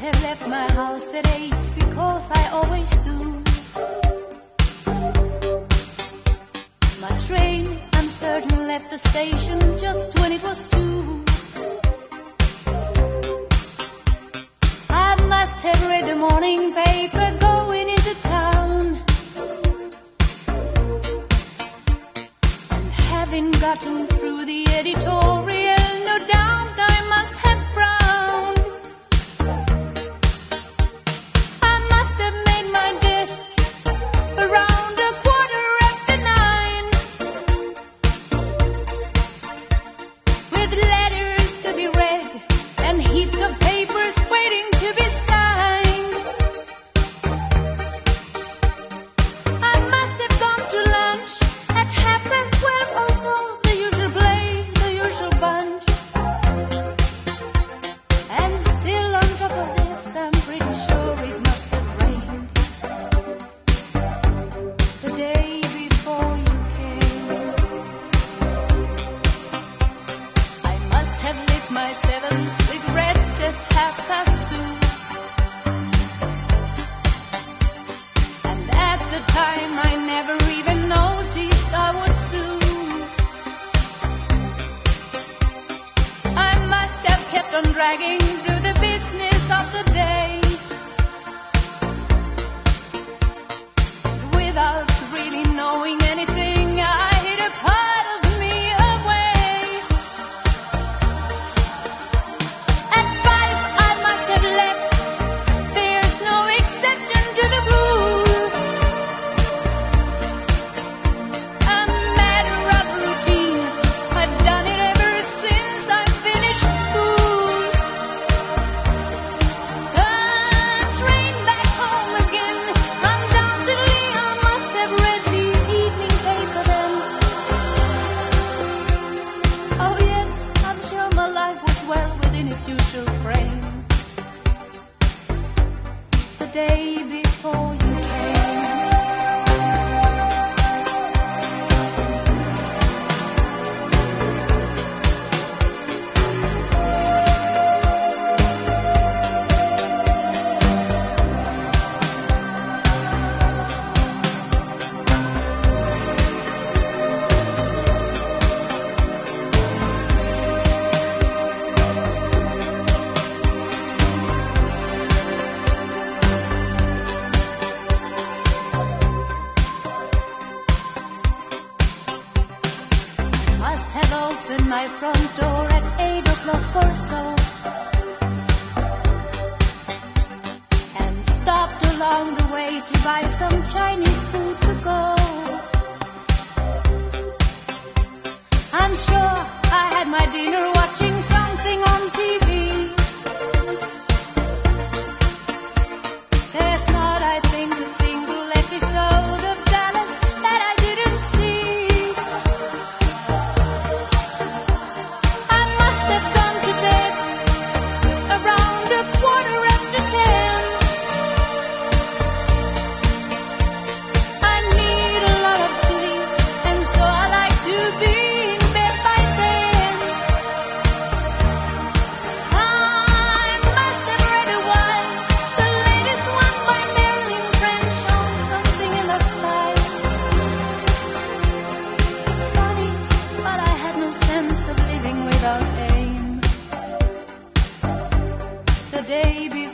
have left my house at eight because I always do. My train, I'm certain, left the station just when it was two. I must have read the morning paper going into town. And having gotten through the editorial, no doubt time I never even noticed I was blue. I must have kept on dragging blue. social frame the day before I'm sure I had my dinner without aim. The day before.